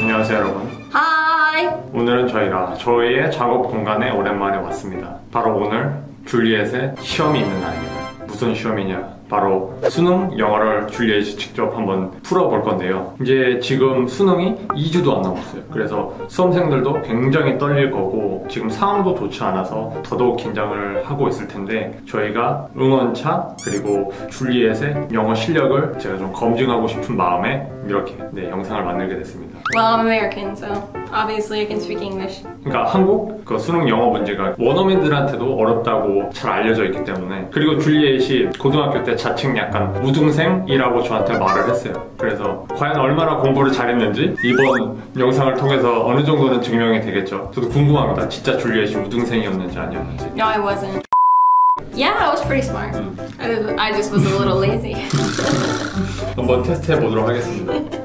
안녕하세요 여러분. 하이! 오늘은 저희가 저희의 작업 공간에 오랜만에 왔습니다. 바로 오늘 줄리엣의 시험이 있는 날입니다. 무슨 시험이냐 바로 수능 영어를 줄리엣이 직접 한번 풀어볼 건데요. 이제 지금 수능이 2주도 안 남았어요. 그래서 수험생들도 굉장히 떨릴 거고 지금 상황도 좋지 않아서 더더욱 긴장을 하고 있을 텐데 저희가 응원차 그리고 줄리엣의 영어 실력을 제가 좀 검증하고 싶은 마음에 이렇게 네, 영상을 만들게 됐습니다. Well, I'm American, so obviously I can speak English. 그러니까 한국 그 수능 영어 문제가 원어민들한테도 어렵다고 잘 알려져 있기 때문에 그리고 줄리엣이 고등학교 때 자칭 약간 우등생이라고 저한테 말을 했어요. 그래서 과연 얼마나 공부를 잘했는지 이번 영상을 통해서 어느 정도는 증명이 되겠죠. 저도 궁금합니다. 진짜 줄리엣이 우등생이었는지 아니었는지. No, I wasn't. Yeah, I was pretty smart. I just- I just was a little lazy. 한번 테스트해 보도록 하겠습니다.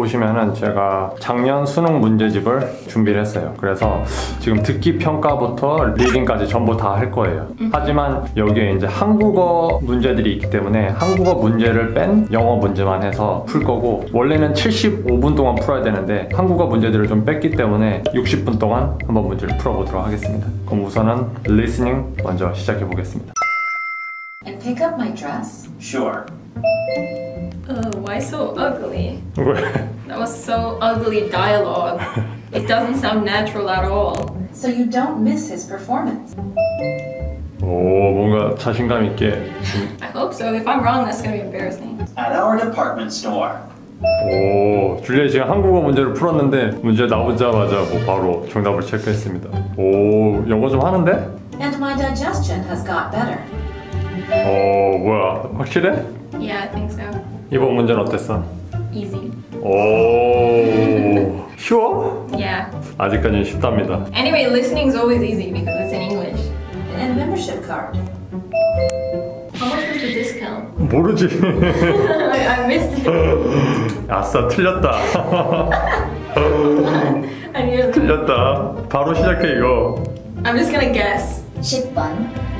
보시면은 제가 작년 수능 문제집을 준비를 했어요. 그래서 지금 듣기 평가부터 reading까지 전부 다 할 거예요. 하지만 여기에 이제 한국어 문제들이 있기 때문에 한국어 문제를 뺀 영어 문제만 해서 풀 거고 원래는 75분 동안 풀어야 되는데 한국어 문제들을 좀 뺐기 때문에 60분 동안 한번 문제를 풀어보도록 하겠습니다. 그럼 우선은 listening 먼저 시작해 보겠습니다. and pick up my dress? Sure. Oh, why so ugly? 왜? That was so ugly dialogue. It doesn't sound natural at all. So you don't miss his performance. 오 뭔가 자신감 있게 I hope so. If I'm wrong, that's gonna be embarrassing. At our department store. 오, 줄리엣 지금 한국어 문제를 풀었는데 문제 나오자마자 뭐 바로 정답을 체크했습니다. 오, 영어 좀 하는데? And my digestion has got better. 오, 뭐야, 확실해? Yeah, I think so. 이번 문제는 어땠어? Easy. 오, 쉬워? Yeah. 아직까지는 쉽답니다. Anyway, listening's always easy because it's in English. And membership card. How much was the discount? 모르지. I, I missed it. 아싸, 틀렸다. 틀렸다. 바로 시작해, 이거. I'm just gonna guess. 10번.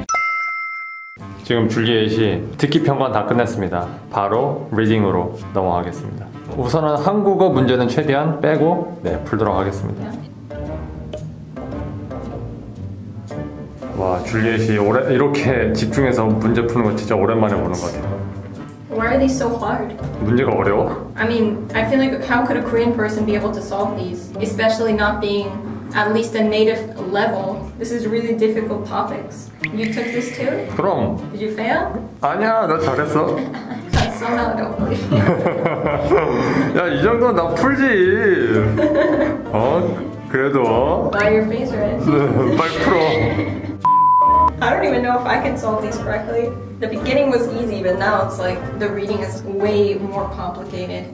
지금 줄리엣이 듣기 평가는 다 끝냈습니다. 바로 리딩으로 넘어가겠습니다. 우선은 한국어 문제는 최대한 빼고 네, 풀도록 하겠습니다. 와, 줄리엣이 오래, 이렇게 집중해서 문제 푸는 거 진짜 오랜만에 보는 것 같아요. Why are these so hard? 문제가 어려워? I mean, I feel like how could a Korean person be able to solve these, especially not being at least a native level? This is really difficult topics. You took this too? 그럼 Did you fail? 아니야, 나 잘했어. I somehow don't believe. it. 야, 이 정도는 나 풀지. 어? 그래도 Why your face red? 빨리 풀어. I don't even know if I can solve these correctly. The beginning was easy, but now it's like the reading is way more complicated.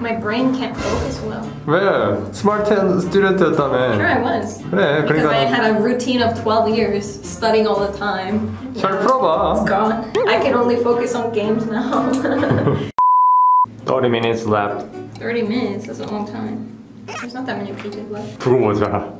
My brain can't focus well. 왜? 스마트한 스튜던트였다며. Sure, I was. 그래, Because I 그러니까 had a routine of 12 years studying all the time. 잘 풀어봐. It's gone. I can only focus on games now. 30 minutes left. 30 minutes, that's a long time. There's not that many pages left. 두고 보자.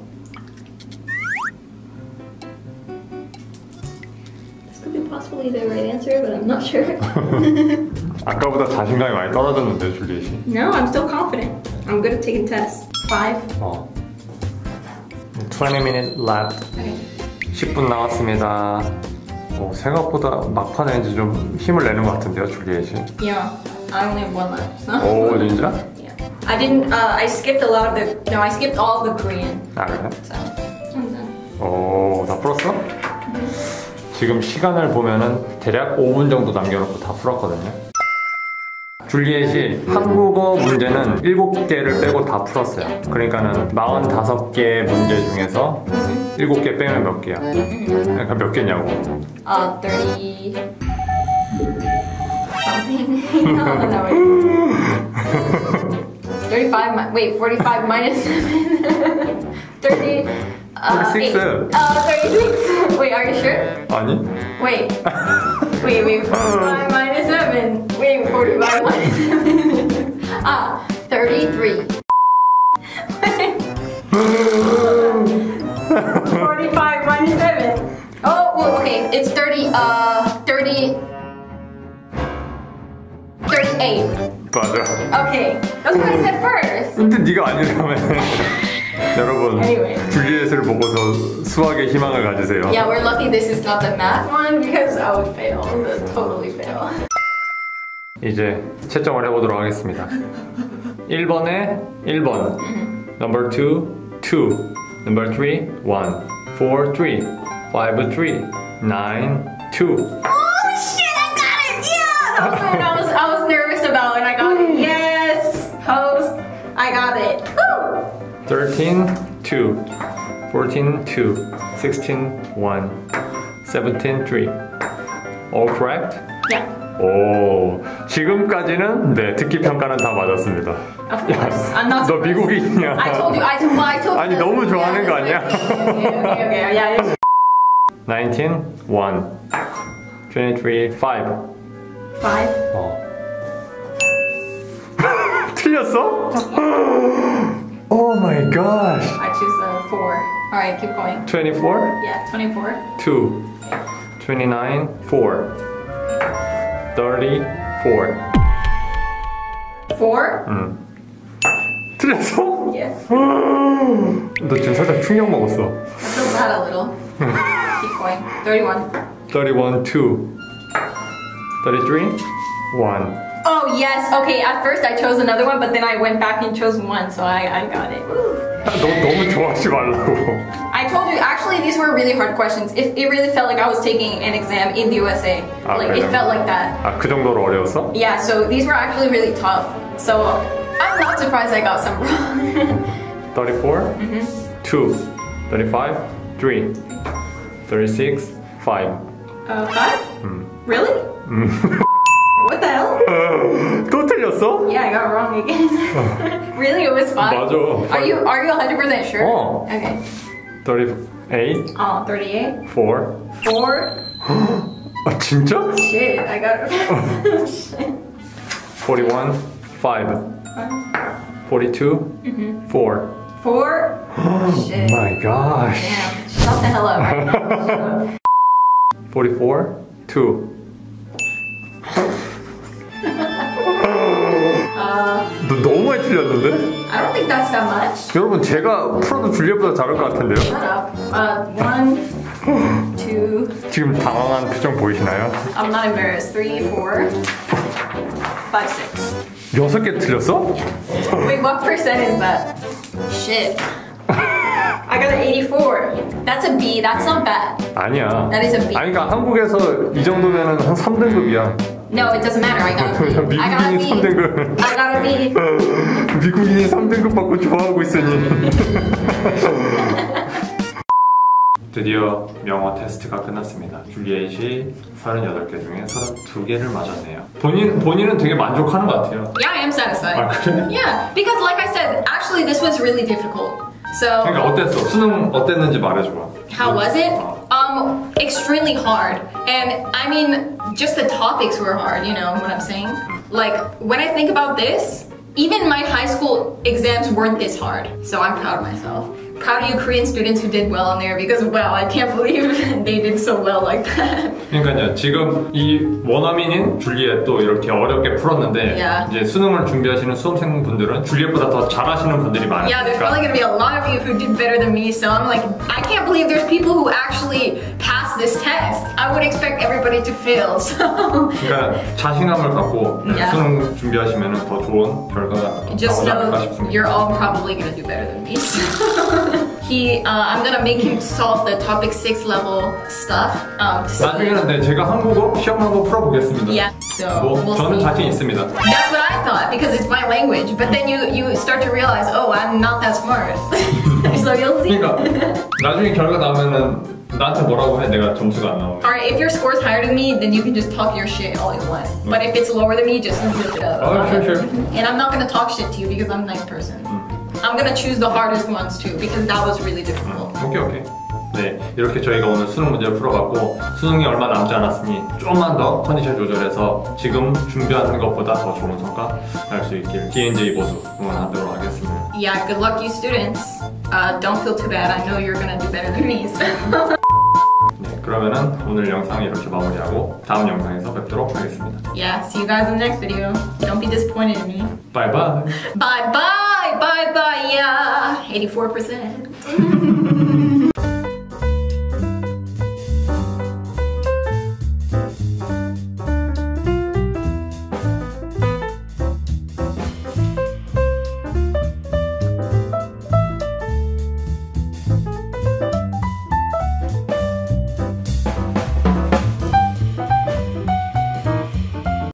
This could be possibly the right answer, but I'm not sure. 아까보다 자신감이 많이 떨어졌는데 줄리엣이. no, I'm still confident. I'm good at taking tests. Five. 어. 20 minutes left. Okay. 10분 남았습니다. 어, 생각보다 막판에 이제 좀 힘을 내는 것 같은데요, 줄리엣이. Yeah, I only have one left. 오, 진짜? Yeah. I didn't. Uh, I skipped a lot of the. No, I skipped all the Korean. 아, 그래? So. I'm done. 오, 다 풀었어? 지금 시간을 보면은 대략 5분 정도 남겨놓고 다 풀었거든요. 줄리엣이 한국어 문제는 7개를 빼고 다 풀었어요. 그러니까는 45개 문제 중에서 7개 빼면 몇 개야? 그러니까 몇 개냐고. Uh, 30. Something. no, no, wait. 35. mi- Wait, 45 minus 7. 30. Uh, 36. eight. Uh, 36. Wait, are you sure? 아니? Wait. Wait, wait. 45 minus 7. Wait, 45 minus 7. ah, 33. 45 minus 7. Oh, well, okay. It's 30, uh, 30. 30 A. 맞아. Okay, that's what I said first. 근데 네가 아니라며. 여러분, Anyway. 줄리엣을 보고서 수학에 희망을 가지세요. Yeah, we're lucky this is not the math one because I would fail. Totally fail. 이제 채점을 해보도록 하겠습니다. 1번에 1번, number 2, 2, number 3, 1, 4, 3, 5, 3, 9, 2. Oh shit, I got it! Yeah! That was one I was, I was nervous about and I got it. Yes! Host, I got it. Woo! 13, 2, 14, 2, 16, 1, 17, 3. All correct? Yeah, 오, 지금까지는 네, 듣기 평가는 다 맞았습니다. of course. I'm not 너. 미국인이야. I told you, I told, I told 아니, you. 너무 좋아하는 Yeah, 거 아니야? Okay, okay, okay, yeah. it's- 19, 1, 23, 5. Five. 어. 틀렸어? Oh my gosh. I choose the four. Alright, keep going. 24, Yeah, 24. 2, 29, 4, 34. Four? 응. 틀렸어? Yes. 너 지금 살짝 충격 먹었어. I feel bad a little. keep going. 31. 31, 2, 33, 1. Oh, yes. Okay, at first I chose another one, but then I went back and chose one, so I, I got it. Woo. 너 너무 좋아하지 말라고. I told you, actually, these were really hard questions. It, it really felt like I was taking an exam in the USA. Ah, like, okay, it then. felt like that. 아, 그 정도로 어려웠어? Yeah, so these were actually really tough. So I'm not surprised I got some wrong. 34, 2, 35, 3, 36, 5. uh, five? Really? what the hell? 또 틀렸어? Yeah, I got it wrong again. really, it was five. 맞아. Are you are you 100 percent sure? Oh. Okay. 38, Oh, 38. 4. Four. 아, 진짜? Shit, I got it. Shit. 41, 5. 42, 4. Four. Shit. My gosh. Damn. Shut the hell up. 44, 2. 틀렸는데? I don't think that's that much. 여러분 제가 풀어도 줄리엣보다 잘할 것 같은데요? Shut up. Uh, one, two. 지금 당황한 표정 보이시나요? I'm not embarrassed. Three, four, five, six. 여섯 개 틀렸어? Wait, what percent is that? Shit. I got an 84. That's a B. That's not bad. 아니야. That is a B. 아니 그러니까 한국에서 이 정도면은 한 3등급이야. No, it doesn't matter. I got a B. I got a 미국인이 B. 3등급. I got a B. 미국인이 3등급 받고 좋아하고 있으니. 드디어 영어 테스트가 끝났습니다. 줄리엣이 38개 중에 32개를 맞았네요. 본인, 본인은 되게 만족하는 것 같아요. Yeah, I am satisfied. 아, 그래? Yeah, because like I said, actually this was really difficult. So 그러니까 어땠어? 수능 어땠는지 말해줘. how was it? Um, extremely hard. And I mean, just the topics were hard, you know what I'm saying? Like, when I think about this, even my high school exams weren't this hard. So I'm proud of myself. Proud of you Korean students who did well on there because, wow, I can't believe they did so well like that. 그러니까요 지금 이 원어민인 줄리엣도 이렇게 어렵게 풀었는데 Yeah. 이제 수능을 준비하시는 수험생분들은 줄리엣보다 더 잘하시는 분들이 많으니까 Yeah, there's probably gonna be a lot of you who did better than me, so I'm like, I can't believe there's people who actually passed this test. I would expect everybody to fail, so. 그러니까 자신감을 갖고 Yeah. 수능 준비하시면 더 좋은 결과가 나오지 않을까 싶습니다. you're all probably gonna do better than me. so. he, uh, I'm gonna make him solve the topic six level stuff. Um, to see. 나중에는 네, 제가 한국어 시험 한번 풀어보겠습니다. Yeah, so 뭐 we'll 저는 see. 자신 있습니다. That's what I thought because it's my language. But then you you start to realize, oh, I'm not that smart. so you'll see. 그러니까 나중에 결과 나오면은 나한테 뭐라고 해 내가 점수가 안 나오면. Alright, if your score's higher than me, then you can just talk your shit all you want. But if it's lower than me, just zip it up. Oh, sure, sure. And I'm not gonna talk shit to you because I'm a nice person. I'm gonna choose the hardest ones too because that was really difficult. 오케이 오케이. 네 이렇게 저희가 오늘 수능 문제를 풀어봤고 수능이 얼마 남지 않았으니 조금만 더 컨디션 조절해서 지금 준비하는 것보다 더 좋은 성과 날 수 있길 D&J 모두 응원하도록 하겠습니다. Yeah, good luck, you students. Uh, don't feel too bad. I know you're gonna do better than me. So. 네, 그러면은 오늘 영상 이렇게 마무리하고 다음 영상에서 뵙도록 하겠습니다. Yeah, see you guys in the next video. Don't be disappointed in me. 바이바이. Bye bye, bye bye, yeah. 84%.